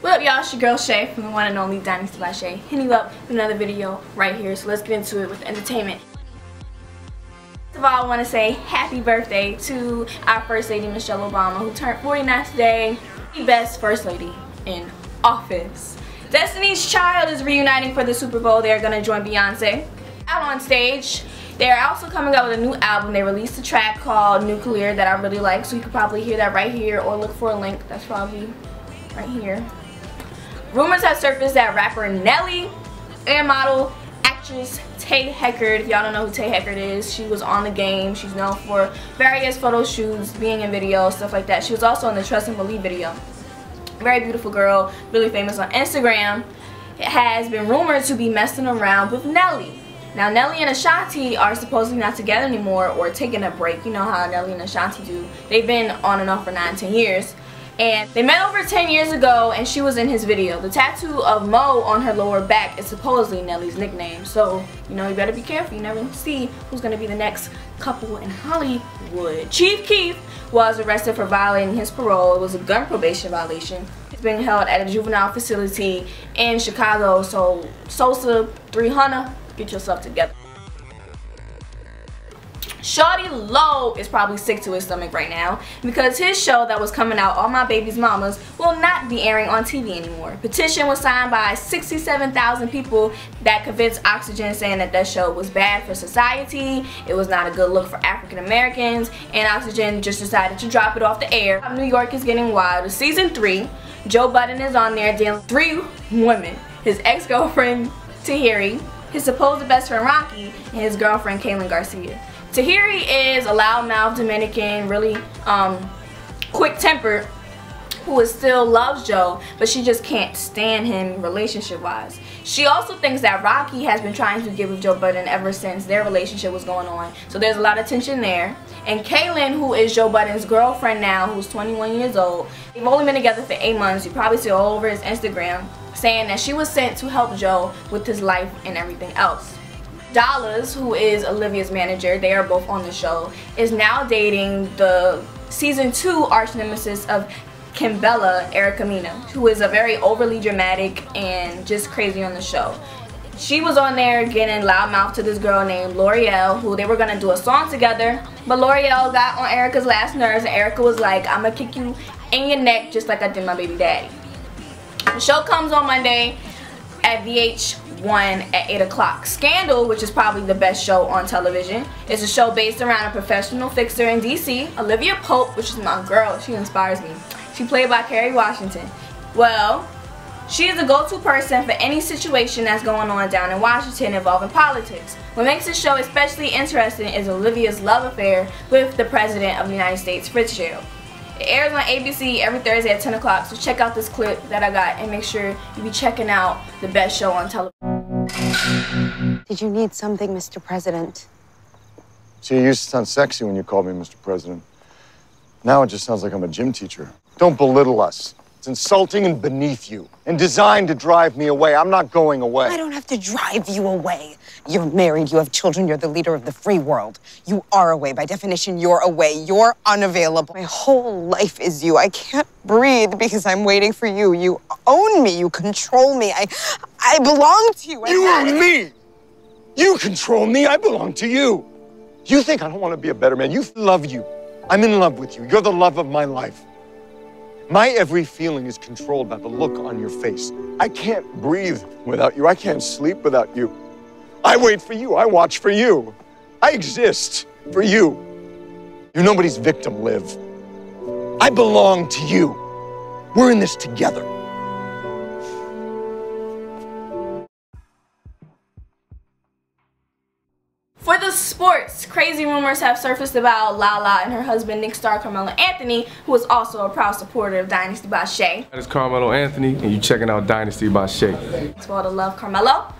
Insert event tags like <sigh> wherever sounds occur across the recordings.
What up y'all, it's your girl Shea from the one and only Dynasty by Shea, hitting up with another video right here, so let's get into it with entertainment. First of all, I want to say happy birthday to our First Lady Michelle Obama who turned 49 today, the best First Lady in office. Destiny's Child is reuniting for the Super Bowl, they're going to join Beyonce out on stage. They're also coming out with a new album. They released a track called Nuclear that I really like, so you could probably hear that right here or look for a link. That's probably right here. Rumors have surfaced that rapper Nelly and model actress Tae Heckard, if y'all don't know who Tae Heckard is, she was on the game. She's known for various photo shoots, being in videos, stuff like that. She was also in the Trust and Believe video. Very beautiful girl, really famous on Instagram. It has been rumored to be messing around with Nelly. Now Nelly and Ashanti are supposedly not together anymore or taking a break. You know how Nelly and Ashanti do. They've been on and off for 9, 10 years. And they met over 10 years ago and she was in his video. The tattoo of Mo on her lower back is supposedly Nelly's nickname. So, you know, you better be careful. You never see who's to be the next couple in Hollywood. Chief Keef was arrested for violating his parole. It was a gun probation violation. He's being held at a juvenile facility in Chicago. So, Sosa 300, get yourself together. Shawty Lo is probably sick to his stomach right now because his show that was coming out, All My Baby's Mamas, will not be airing on TV anymore. Petition was signed by 67,000 people that convinced Oxygen saying that that show was bad for society, it was not a good look for African Americans, and Oxygen just decided to drop it off the air. New York is getting wild. Season 3, Joe Budden is on there dealing three women. His ex-girlfriend, Tahiry, his supposed best friend Rocky, and his girlfriend Kaylin Garcia. Tahiry is a loudmouth Dominican, really um, quick-tempered, who is still loves Joe, but she just can't stand him relationship-wise. She also thinks that Rocky has been trying to get with Joe Budden ever since their relationship was going on. So there's a lot of tension there. And Kaylin, who is Joe Budden's girlfriend now, who's 21 years old, they've only been together for eight months. You probably see all over his Instagram saying that she was sent to help Joe with his life and everything else. Dollaz, who is Olivia's manager, they are both on the show, is now dating the season 2 arch nemesis of Kimbella, Erica Mena, who is a very overly dramatic and just crazy on the show. She was on there getting loudmouth to this girl named Lore'l, who they were to do a song together. But Lore'l got on Erica's last nerves and Erica was like, I'm going to kick you in your neck just like I did my baby daddy. The show comes on Monday at VH 1 at 8 o'clock. Scandal, which is probably the best show on television, is a show based around a professional fixer in DC, Olivia Pope, which is my girl. She inspires me. She played by Kerry Washington. Well, she is a go-to person for any situation that's going on down in Washington involving politics. What makes this show especially interesting is Olivia's love affair with the President of the United States, Fitzgerald. It airs on ABC every Thursday at 10 o'clock, so check out this clip that I got and make sure you be checking out the best show on television. Did you need something, Mr. President? See, you used to sound sexy when you called me Mr. President. Now it just sounds like I'm a gym teacher. Don't belittle us. It's insulting and beneath you, and designed to drive me away. I'm not going away. I don't have to drive you away. You're married, you have children, you're the leader of the free world. You are away. By definition, you're away. You're unavailable. My whole life is you. I can't breathe because I'm waiting for you. You own me, you control me. I I belong to you. I you own me! You control me, I belong to you. You think I don't want to be a better man. You love you. I'm in love with you. You're the love of my life. My every feeling is controlled by the look on your face. I can't breathe without you. I can't sleep without you. I wait for you. I watch for you. I exist for you. You're nobody's victim, Liv. I belong to you. We're in this together. Sports, crazy rumors have surfaced about Lala and her husband Knicks star Carmelo Anthony, who is also a proud supporter of Dynasty by Shea. That is Carmelo Anthony, and you checking out Dynasty by Shea. Thanks for all the love, Carmelo.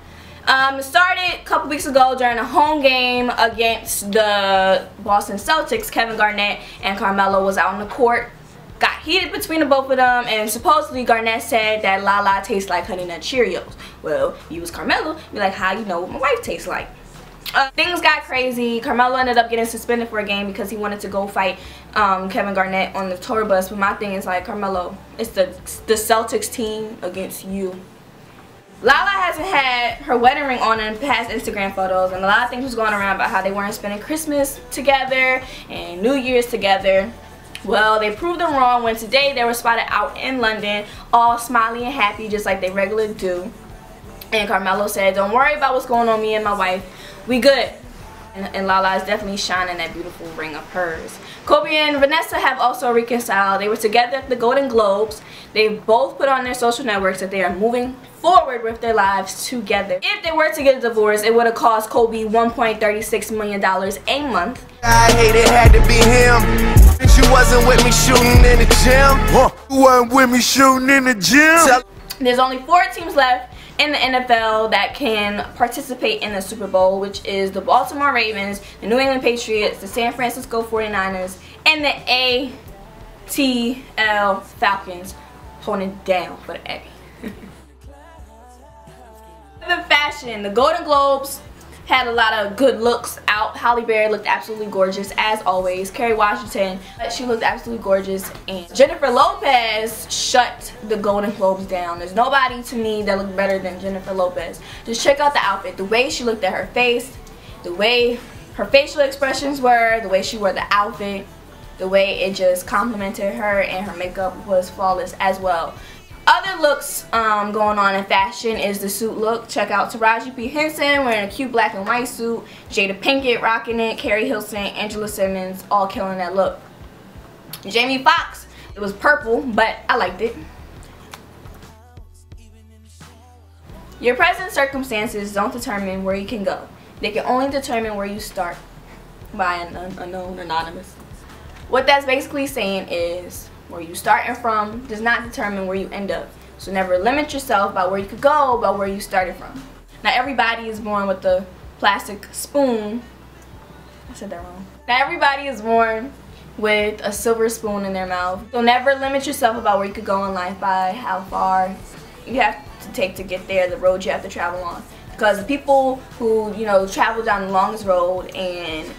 Um, it started a couple weeks ago during a home game against the Boston Celtics. Kevin Garnett and Carmelo was out on the court. Got heated between the both of them, and supposedly Garnett said that Lala tastes like Honey Nut Cheerios. Well, you was Carmelo, be like, how you know what my wife tastes like? Uh, things got crazy. Carmelo ended up getting suspended for a game because he wanted to go fight um, Kevin Garnett on the tour bus. But my thing is like Carmelo, it's the the Celtics team against you. Lala hasn't had her wedding ring on in past Instagram photos, and a lot of things was going around about how they weren't spending Christmas together and New Year's together. Well, they proved them wrong when today they were spotted out in London, all smiley and happy just like they regularly do. And Carmelo said, don't worry about what's going on me and my wife. We good. And, and Lala is definitely shining that beautiful ring of hers. Kobe and Vanessa have also reconciled. They were together at the Golden Globes. They both put on their social networks that they are moving forward with their lives together. If they were to get a divorce, it would have cost Kobe $1.36 million a month. I hate it had to be him. She wasn't with me shooting in the gym. You wasn't with me shooting in the gym. There's only four teams left in the NFL that can participate in the Super Bowl, which is the Baltimore Ravens, the New England Patriots, the San Francisco 49ers, and the ATL Falcons holding down for the A. <laughs> the fashion, the Golden Globes had a lot of good looks out. Halle Berry looked absolutely gorgeous as always. Kerry Washington, she looked absolutely gorgeous. And Jennifer Lopez shut the Golden Globes down. There's nobody to me that looked better than Jennifer Lopez. Just check out the outfit. The way she looked at her face, the way her facial expressions were, the way she wore the outfit, the way it just complimented her and her makeup was flawless as well. Other looks um, going on in fashion is the suit look. Check out Taraji P. Henson wearing a cute black and white suit. Jada Pinkett rocking it. Keri Hilson, Angela Simmons all killing that look. Jamie Foxx, it was purple, but I liked it. Your present circumstances don't determine where you can go. They can only determine where you start by an unknown anonymous. What that's basically saying is where you starting from does not determine where you end up. So never limit yourself by where you could go, by where you started from. Now everybody is born with a plastic spoon. I said that wrong. Now everybody is born with a silver spoon in their mouth. So never limit yourself about where you could go in life by how far you have to take to get there, the road you have to travel on. Because the people who, you know, travel down the longest road and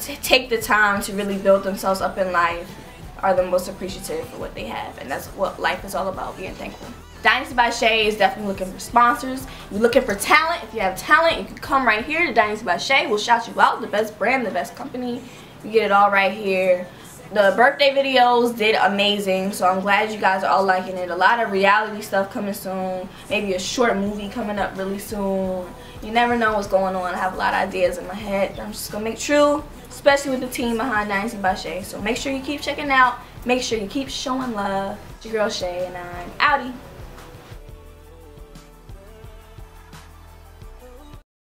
take the time to really build themselves up in life are the most appreciative for what they have. And that's what life is all about, being thankful. Dynasty by Shea is definitely looking for sponsors. You're looking for talent. If you have talent, you can come right here to Dynasty by Shea. We'll shout you out. The best brand, the best company. You get it all right here. The birthday videos did amazing, so I'm glad you guys are all liking it. A lot of reality stuff coming soon. Maybe a short movie coming up really soon. You never know what's going on. I have a lot of ideas in my head. I'm just to make true especially with the team behind Dynasty by Shea. So make sure you keep checking out. Make sure you keep showing love. It's your girl Shea, and I'm outie.